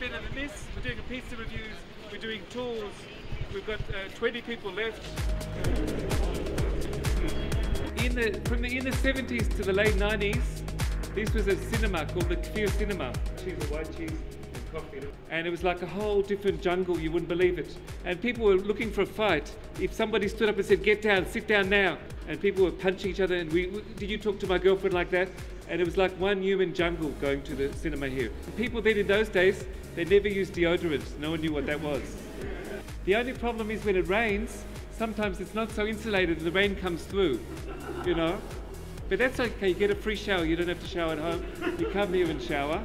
Ben and Miss. We're doing a pizza reviews. We're doing tours. We've got uh, 20 people left. In the from the in the 70s to the late 90s, this was a cinema called the Kfir Cinema. Cheese and white cheese and coffee. And it was like a whole different jungle. You wouldn't believe it. And people were looking for a fight. If somebody stood up and said, "Get down, sit down now," and people were punching each other. And we- did you talk to my girlfriend like that? And it was like one human jungle going to the cinema here. People then in those days, they never used deodorants. No one knew what that was. The only problem is when it rains, sometimes it's not so insulated and the rain comes through, you know. But that's okay, you get a free shower, you don't have to shower at home. You come here and shower.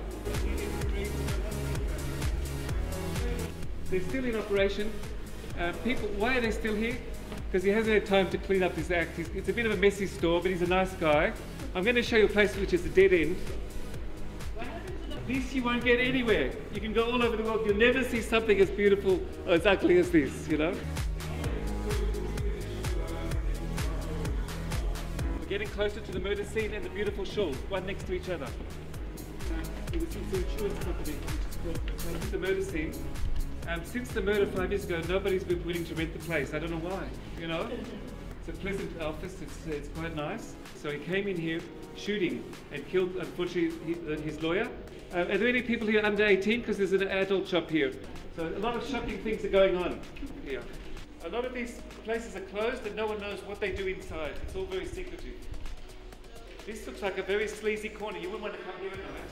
They're still in operation. Uh, people, why are they still here? Because he hasn't had time to clean up his act. He's, it's a bit of a messy store, but he's a nice guy. I'm going to show you a place which is a dead end. This you won't get anywhere. You can go all over the world. You'll never see something as beautiful or as ugly as this, you know? We're getting closer to the murder scene and the beautiful shul, one next to each other. It was an insurance company, which is called the murder scene. Um, since the murder five years ago, nobody's been willing to rent the place. I don't know why, you know? It's a pleasant office, it's, it's quite nice. So he came in here shooting and killed, unfortunately, uh, his lawyer. Uh, are there any people here under 18? Because there's an adult shop here. So a lot of shocking things are going on here. A lot of these places are closed and no one knows what they do inside. It's all very secretive. This looks like a very sleazy corner. You wouldn't want to come here at night.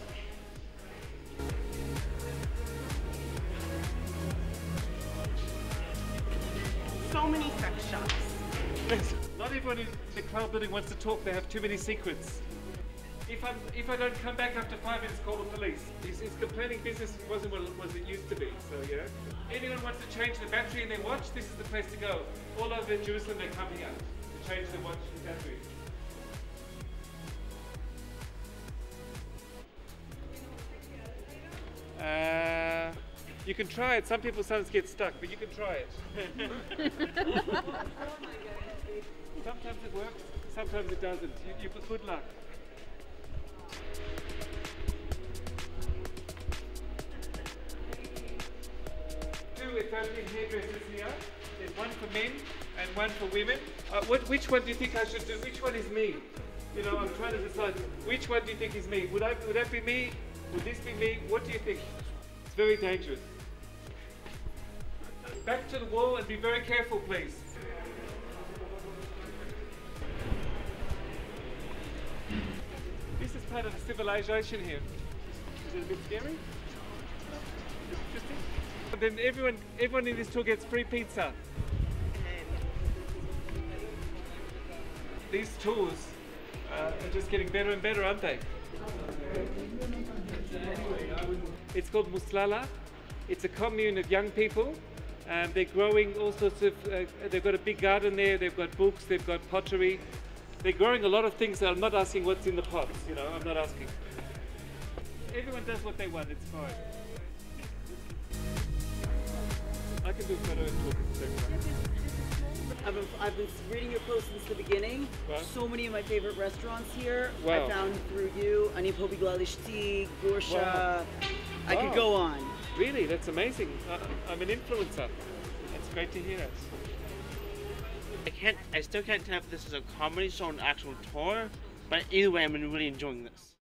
So many sex shops. Not everyone in the Clal building wants to talk. They have too many secrets. If, I'm, if I don't come back after five minutes, call the police. It's, it's complaining business wasn't what it, was it used to be. So yeah. Anyone wants to change the battery in their watch? This is the place to go. All over Jerusalem, they're coming out to change the watch and battery. You can try it. Some people sometimes get stuck, but you can try it. sometimes it works, sometimes it doesn't. You, you good luck. Two Ethiopian hairdressers here. There's one for men and one for women. Uh, what, which one do you think I should do? Which one is me? You know, I'm trying to decide which one do you think is me? Would I would that be me? Would this be me? What do you think? It's very dangerous. Back to the wall and be very careful, please. This is part of the civilization here. Is it a bit scary? Interesting. Then everyone, everyone in this tour gets free pizza. These tours uh, are just getting better and better, aren't they? It's called Muslala. It's a commune of young people. Um, they're growing all sorts of. Uh, they've got a big garden there. They've got books. They've got pottery. They're growing a lot of things. I'm not asking what's in the pots. You know, I'm not asking. Everyone does what they want. It's fine. I can do photo and talk at the same time. I've been, I've been reading your post since the beginning. Wow. So many of my favorite restaurants here Wow. I found through you. Ani Pobi Glalishti, Gorsha. Wow. I Wow. could go on. Really, that's amazing. I, I'm an influencer. It's great to hear. I can't. I still can't tell if this is a comedy show or an actual tour. But either way, I'm really enjoying this.